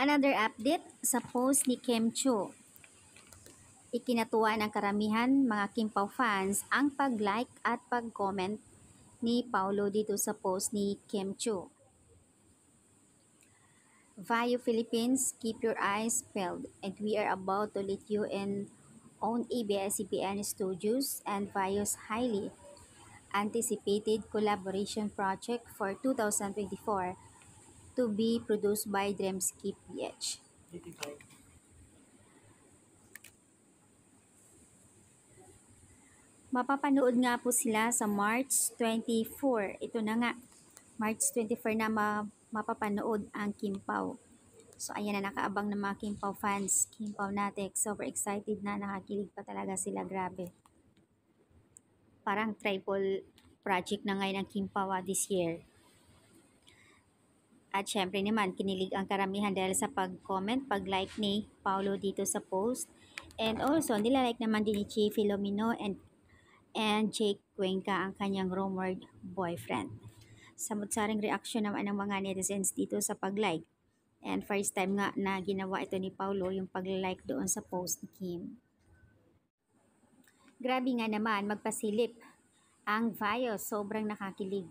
Another update sa post ni Kim Chu. Ikinatuwa ng karamihan mga Kim Pao fans ang pag-like at pag-comment ni Paulo dito sa post ni Kim Chu. Vayu Philippines, keep your eyes peeled and we are about to let you in on ABS-CBN Studios and Vayu's highly anticipated collaboration project for 2024 to be produced by Dreamscape PH. Mapapanood nga po sila sa March 24. Ito na nga, March 24 na ma- mapapanood ang Kim Pao. So ayan na nakaabang ng mga Kim Pao fans, Kim Pao Natek. Super excited na, nakakilig pa talaga sila, grabe. Parang triple project na ngayon ang Kim Pao ah, this year. At syempre naman, kinilig ang karamihan dahil sa pag-comment, pag-like ni Paulo dito sa post. And also, nilalike naman din ni Chi Filomeno and, and Jake Cuenca ang kanyang rumored boyfriend. Samot-saring reaksyon naman ng mga netizens dito sa pag-like. And first time nga na ginawa ito ni Paulo yung pag-like doon sa post ni Kim. Grabe nga naman, magpasilip ang Vayo, sobrang nakakilig.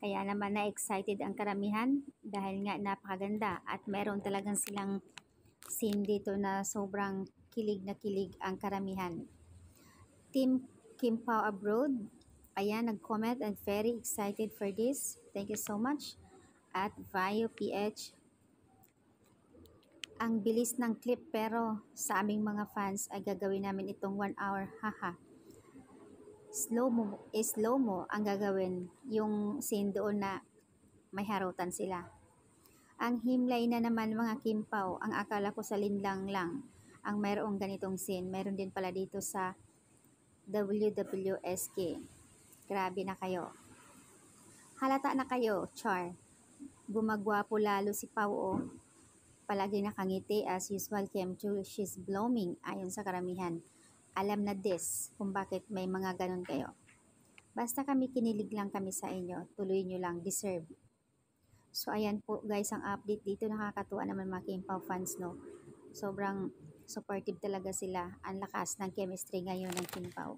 Kaya naman na-excited ang karamihan dahil nga napakaganda at meron talagang silang scene dito na sobrang kilig na kilig ang karamihan. Team Kim Pao Abroad, ayan, nag-comment and very excited for this. Thank you so much. At Vayo PH, ang bilis ng clip pero sa aming mga fans ay gagawin namin itong 1 hour, haha slow mo, eh, slow mo ang gagawin yung scene doon na may harutan sila. Ang himlay na naman mga kimpaw, ang akala ko sa linlang lang ang mayroong ganitong scene. Meron din pala dito sa WWSK. Grabe na kayo. Halata na kayo, Char. Gumagwapo lalo si Pao o. Palagi nakangiti as usual, Chu, she's blooming ayon sa karamihan alam na this kung bakit may mga ganun kayo. Basta kami kinilig lang kami sa inyo, tuloy nyo lang, deserve. So ayan po guys ang update dito, nakakatuwa naman mga Kimpaw fans no. Sobrang supportive talaga sila, ang lakas ng chemistry ngayon ng Kimpaw.